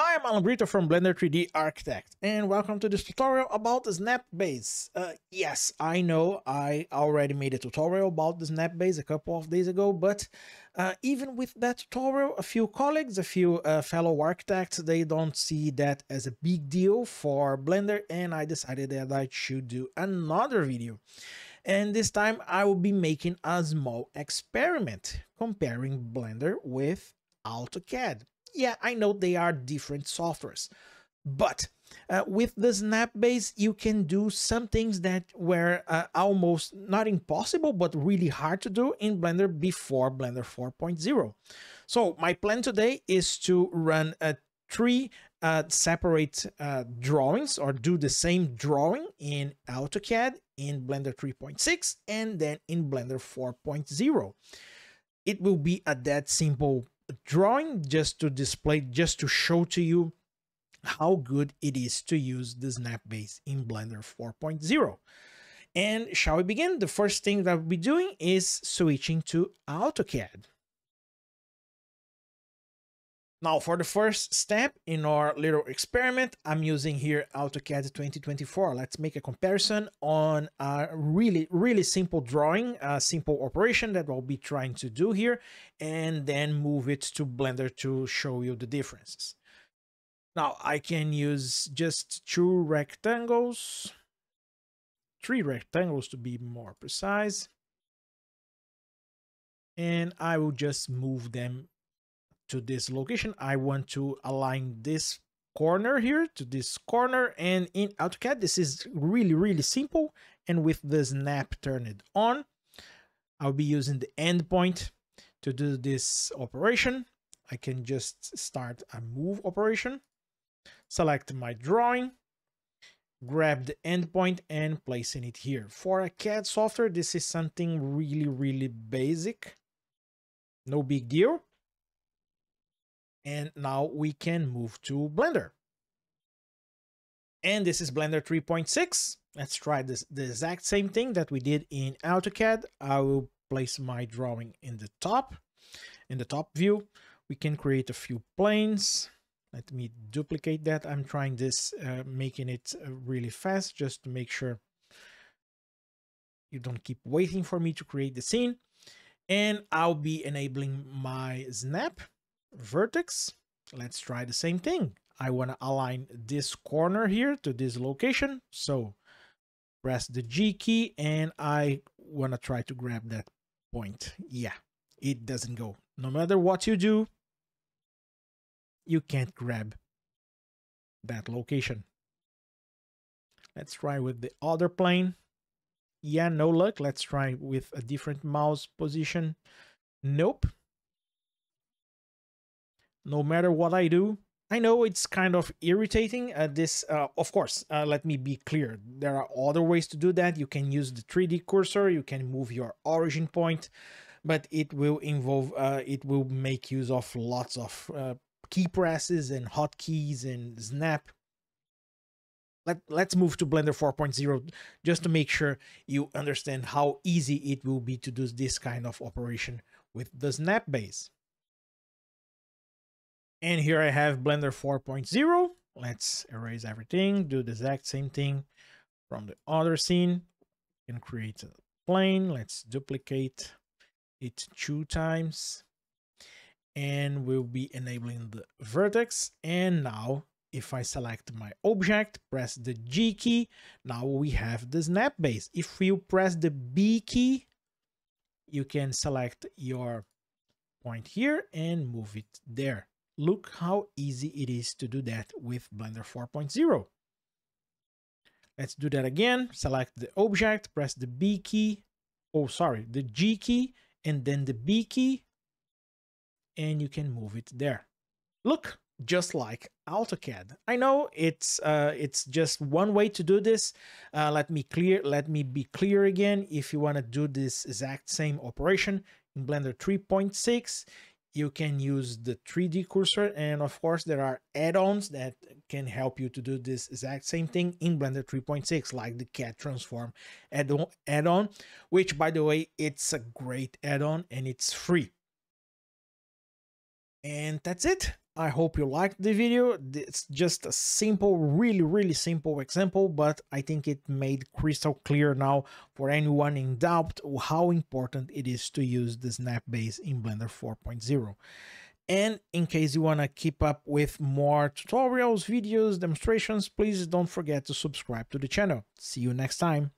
Hi, I'm Allan Brito from Blender 3D Architect, and welcome to this tutorial about the snap base. Uh, yes, I know I already made a tutorial about the snap base a couple of days ago, but uh, even with that tutorial, a few colleagues, a few uh, fellow architects, they don't see that as a big deal for Blender, and I decided that I should do another video. And this time I will be making a small experiment comparing Blender with AutoCAD yeah, I know they are different softwares, but uh, with the snap base, you can do some things that were uh, almost not impossible, but really hard to do in Blender before Blender 4.0. So my plan today is to run a three uh, separate uh, drawings or do the same drawing in AutoCAD, in Blender 3.6, and then in Blender 4.0. It will be a that simple drawing just to display, just to show to you how good it is to use the snap base in Blender 4.0. And shall we begin? The first thing that we'll be doing is switching to AutoCAD. Now for the first step in our little experiment, I'm using here AutoCAD 2024. Let's make a comparison on a really, really simple drawing, a simple operation that we'll be trying to do here, and then move it to Blender to show you the differences. Now I can use just two rectangles, three rectangles to be more precise, and I will just move them to this location. I want to align this corner here to this corner and in AutoCAD this is really really simple and with the snap turned on I'll be using the endpoint to do this operation. I can just start a move operation, select my drawing, grab the endpoint and placing it here. For a CAD software, this is something really, really basic. No big deal. And now we can move to Blender. And this is Blender 3.6. Let's try this the exact same thing that we did in AutoCAD. I will place my drawing in the top. In the top view, we can create a few planes. Let me duplicate that. I'm trying this, uh, making it uh, really fast just to make sure you don't keep waiting for me to create the scene. And I'll be enabling my snap vertex. Let's try the same thing. I want to align this corner here to this location. So press the G key and I want to try to grab that point. Yeah, it doesn't go. No matter what you do, you can't grab that location. Let's try with the other plane. Yeah, no luck. Let's try with a different mouse position. Nope no matter what I do. I know it's kind of irritating. Uh, this, uh, of course, uh, let me be clear. There are other ways to do that. You can use the 3D cursor. You can move your origin point, but it will involve, uh, it will make use of lots of uh, key presses and hotkeys and snap. Let, let's move to Blender 4.0 just to make sure you understand how easy it will be to do this kind of operation with the snap base. And here I have Blender 4.0. Let's erase everything, do the exact same thing from the other scene. You can create a plane. Let's duplicate it two times. And we'll be enabling the vertex. And now if I select my object, press the G key, now we have the snap base. If you press the B key, you can select your point here and move it there. Look how easy it is to do that with Blender 4.0. Let's do that again. Select the object, press the B key. Oh, sorry, the G key and then the B key. And you can move it there. Look, just like AutoCAD. I know it's uh, it's just one way to do this. Uh, let me clear. Let me be clear again. If you want to do this exact same operation in Blender 3.6, you can use the 3D cursor and of course there are add-ons that can help you to do this exact same thing in Blender 3.6 like the CAD Transform add-on which by the way it's a great add-on and it's free And that's it. I hope you liked the video. It's just a simple, really, really simple example, but I think it made crystal clear now for anyone in doubt how important it is to use the snap base in Blender 4.0. And in case you want to keep up with more tutorials, videos, demonstrations, please don't forget to subscribe to the channel. See you next time.